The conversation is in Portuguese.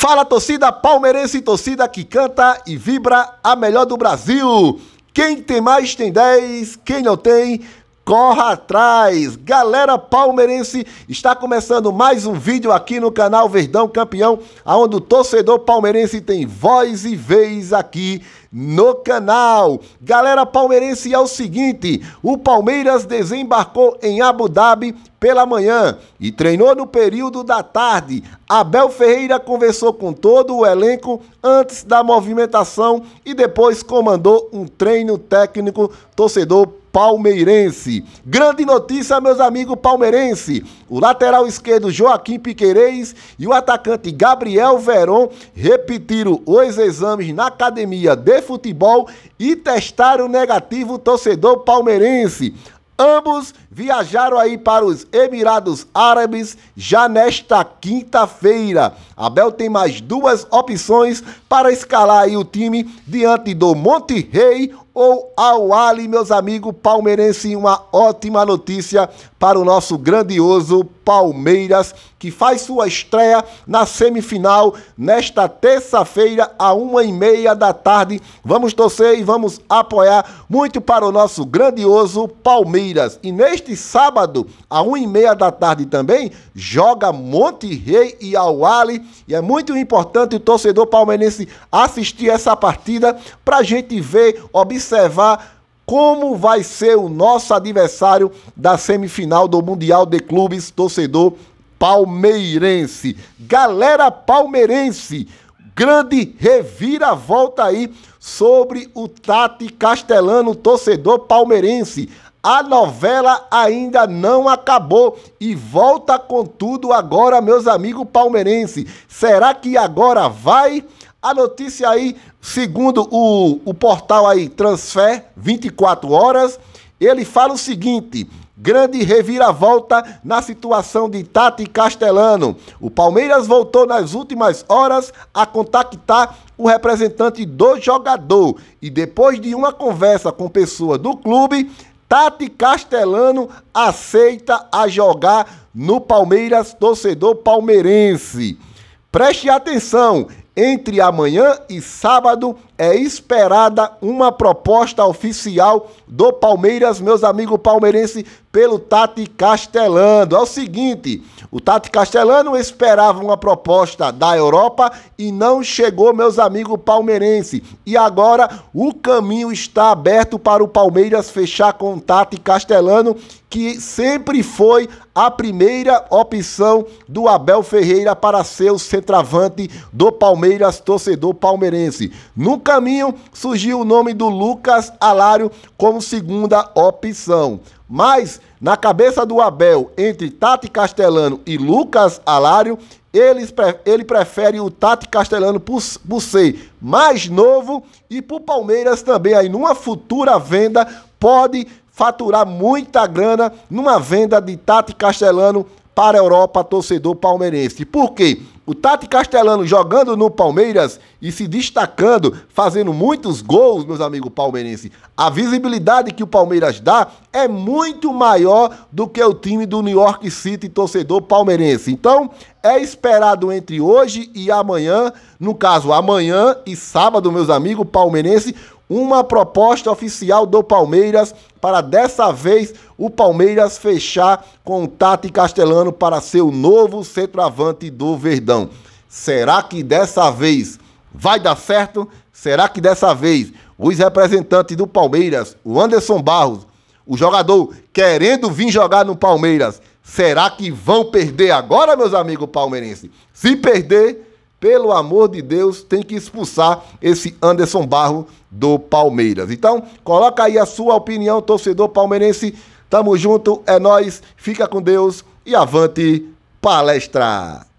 Fala torcida palmeirense, torcida que canta e vibra a melhor do Brasil. Quem tem mais tem 10, quem não tem corra atrás. Galera palmeirense, está começando mais um vídeo aqui no canal Verdão Campeão, onde o torcedor palmeirense tem voz e vez aqui no canal. Galera palmeirense, é o seguinte, o Palmeiras desembarcou em Abu Dhabi pela manhã e treinou no período da tarde. Abel Ferreira conversou com todo o elenco antes da movimentação e depois comandou um treino técnico torcedor palmeirense. Grande notícia, meus amigos palmeirense. O lateral esquerdo Joaquim Piqueires e o atacante Gabriel Veron repetiram os exames na academia de futebol e testaram negativo torcedor palmeirense. Ambos viajaram aí para os Emirados Árabes já nesta quinta-feira. Abel tem mais duas opções para escalar aí o time diante do Monte Rei ou ao Ali, meus amigos palmeirenses, uma ótima notícia para o nosso grandioso Palmeiras, que faz sua estreia na semifinal nesta terça-feira, a uma e meia da tarde. Vamos torcer e vamos apoiar muito para o nosso grandioso Palmeiras. E neste sábado, a uma e meia da tarde também, joga Monte Rei e Ali. E é muito importante o torcedor palmeirense assistir essa partida para a gente ver, observar como vai ser o nosso adversário da semifinal do Mundial de Clubes, torcedor palmeirense. Galera palmeirense, grande reviravolta aí sobre o Tati Castelano, torcedor palmeirense. A novela ainda não acabou e volta com tudo agora, meus amigos palmeirenses. Será que agora vai? A notícia aí, segundo o, o portal aí Transfer 24 horas, ele fala o seguinte: grande reviravolta na situação de Tati Castelano. O Palmeiras voltou nas últimas horas a contactar o representante do jogador e depois de uma conversa com pessoa do clube, Tati Castelano aceita a jogar no Palmeiras, torcedor palmeirense. Preste atenção, entre amanhã e sábado é esperada uma proposta oficial do Palmeiras, meus amigos palmeirenses, pelo Tati Castelano. É o seguinte, o Tati Castelano esperava uma proposta da Europa e não chegou, meus amigos palmeirenses. E agora o caminho está aberto para o Palmeiras fechar com o Tati Castelano, que sempre foi a primeira opção do Abel Ferreira para ser o centroavante do Palmeiras, torcedor palmeirense. No caminho surgiu o nome do Lucas Alário como segunda opção. Mas, na cabeça do Abel, entre Tati Castelano e Lucas Alário, ele, ele prefere o Tati Castelano por, por ser mais novo e por Palmeiras também aí numa futura venda pode faturar muita grana numa venda de Tati Castelano para a Europa, torcedor palmeirense. Por quê? O Tati Castelano jogando no Palmeiras e se destacando, fazendo muitos gols, meus amigos palmeirenses. A visibilidade que o Palmeiras dá é muito maior do que o time do New York City, torcedor palmeirense. Então, é esperado entre hoje e amanhã, no caso, amanhã e sábado, meus amigos palmeirenses, uma proposta oficial do Palmeiras para dessa vez o Palmeiras fechar com Tati Castelano para ser o novo centroavante do Verdão. Será que dessa vez vai dar certo? Será que dessa vez os representantes do Palmeiras, o Anderson Barros, o jogador querendo vir jogar no Palmeiras, será que vão perder agora, meus amigos palmeirenses? Se perder, pelo amor de Deus, tem que expulsar esse Anderson Barro do Palmeiras. Então, coloca aí a sua opinião, torcedor palmeirense. Tamo junto, é nós. Fica com Deus e avante palestra.